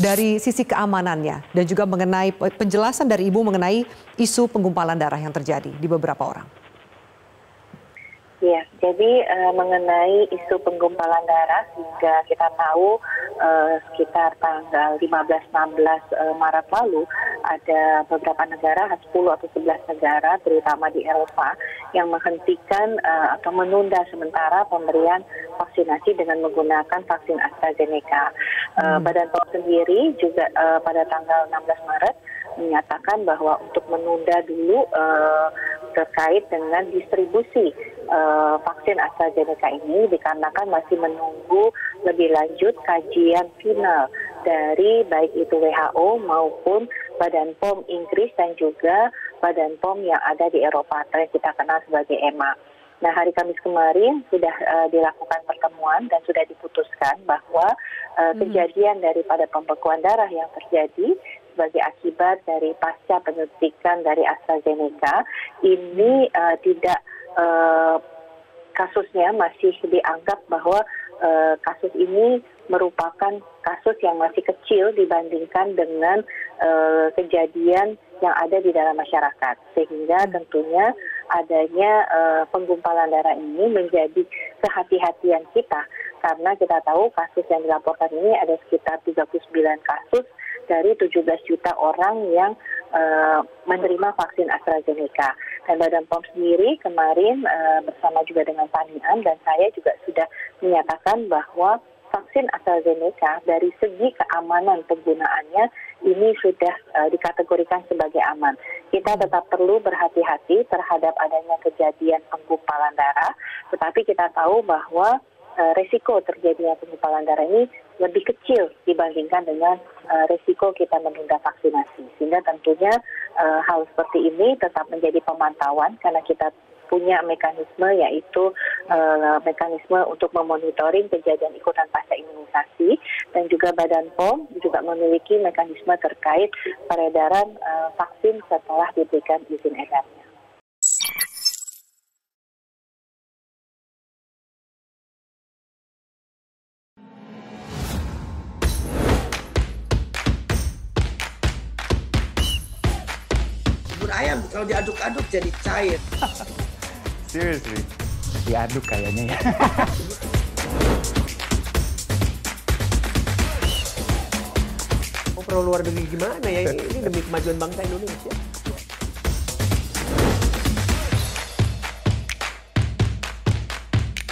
dari sisi keamanannya dan juga mengenai penjelasan dari Ibu mengenai isu penggumpalan darah yang terjadi di beberapa orang. Ya, jadi uh, mengenai isu penggumpalan darah hingga kita tahu uh, sekitar tanggal 15-16 uh, Maret lalu ada beberapa negara, 10 atau 11 negara, terutama di Eropa, yang menghentikan atau menunda sementara pemberian vaksinasi dengan menggunakan vaksin AstraZeneca. Hmm. Badan POM sendiri juga pada tanggal 16 Maret menyatakan bahwa untuk menunda dulu uh, terkait dengan distribusi uh, vaksin AstraZeneca ini dikarenakan masih menunggu lebih lanjut kajian final dari baik itu WHO maupun Badan POM Inggris dan juga Badan POM yang ada di Eropa atau yang kita kenal sebagai EMA. Nah, hari Kamis kemarin sudah uh, dilakukan pertemuan dan sudah diputuskan bahwa uh, kejadian daripada pembekuan darah yang terjadi sebagai akibat dari pasca penyuntikan dari AstraZeneca ini uh, tidak kasusnya masih dianggap bahwa uh, kasus ini merupakan kasus yang masih kecil dibandingkan dengan uh, kejadian yang ada di dalam masyarakat. Sehingga tentunya adanya uh, penggumpalan darah ini menjadi kehati-hatian kita. Karena kita tahu kasus yang dilaporkan ini ada sekitar 39 kasus dari 17 juta orang yang uh, menerima vaksin AstraZeneca. Dan Badan POM sendiri kemarin uh, bersama juga dengan Panian dan saya juga sudah menyatakan bahwa vaksin AstraZeneca dari segi keamanan penggunaannya ini sudah uh, dikategorikan sebagai aman. Kita tetap perlu berhati-hati terhadap adanya kejadian penggumpalan darah, tetapi kita tahu bahwa resiko terjadinya penggumpalan darah ini lebih kecil dibandingkan dengan uh, resiko kita menunda vaksinasi. Sehingga tentunya uh, hal seperti ini tetap menjadi pemantauan karena kita punya mekanisme yaitu mekanisme untuk memonitoring kejadian ikutan pasca imunisasi dan juga Badan POM juga memiliki mekanisme terkait peredaran vaksin setelah diberikan izin edarnya. Ayam kalau diaduk-aduk jadi cair. Seriously, diaduk kayaknya ya. oh, perlu luar negeri gimana ya? Ini demi kemajuan bangsa Indonesia.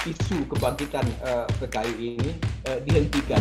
Isu kebangkitan uh, PKI ini uh, dihentikan.